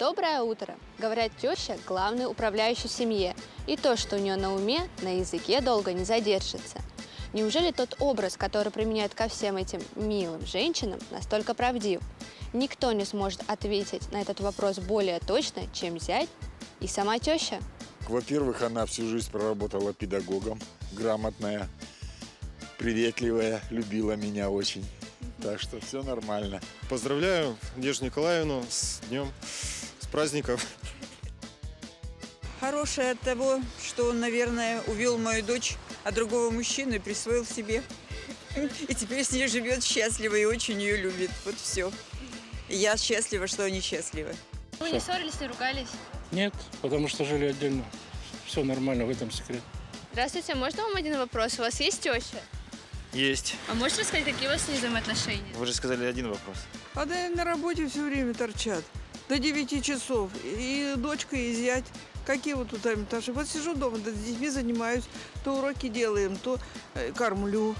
Доброе утро! Говорят, теща – главный управляющий в семье, и то, что у нее на уме, на языке долго не задержится. Неужели тот образ, который применяют ко всем этим милым женщинам, настолько правдив? Никто не сможет ответить на этот вопрос более точно, чем зять и сама теща. Во-первых, она всю жизнь проработала педагогом, грамотная, приветливая, любила меня очень. Так что все нормально. Поздравляю Надежду Николаевну с днем, с праздником. Хорошее от того, что он, наверное, увел мою дочь от другого мужчины и присвоил себе. И теперь с ней живет счастливо и очень ее любит. Вот все. И я счастлива, что они счастливы. Вы не ссорились, не ругались? Нет, потому что жили отдельно. Все нормально, в этом секрет. Здравствуйте, можно вам один вопрос? У вас есть теща? Есть. А можете рассказать, какие у вас с ней взаимоотношения? Вы же сказали один вопрос. А да на работе все время торчат. До 9 часов. И дочка, и зять. Какие вот тут там этажи? Вот сижу дома, да, с детьми занимаюсь. То уроки делаем, то э, кормлю.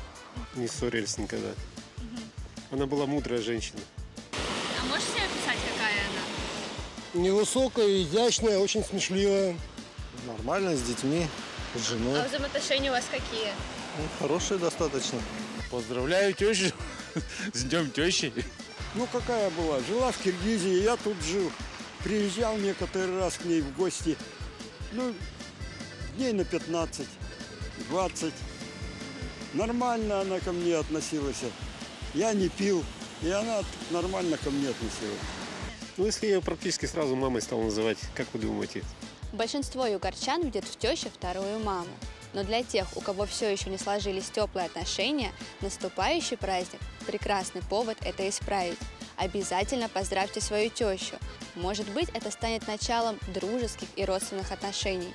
Не ссорились никогда. Она была мудрая женщина. А можете описать, какая она? Невысокая, изящная, очень смешливая. Нормально, с детьми, с женой. А взаимоотношения у вас какие? Ну, хорошие достаточно. Поздравляю тещу с днем тещи. Ну какая была? Жила в Киргизии, я тут жил. Приезжал некоторый раз к ней в гости. Ну, дней на 15, 20. Нормально она ко мне относилась. Я не пил, и она нормально ко мне относилась. Ну, если я ее практически сразу мамой стал называть, как вы думаете? Большинство югорчан видят в теще вторую маму. Но для тех, у кого все еще не сложились теплые отношения, наступающий праздник – прекрасный повод это исправить. Обязательно поздравьте свою тещу. Может быть, это станет началом дружеских и родственных отношений.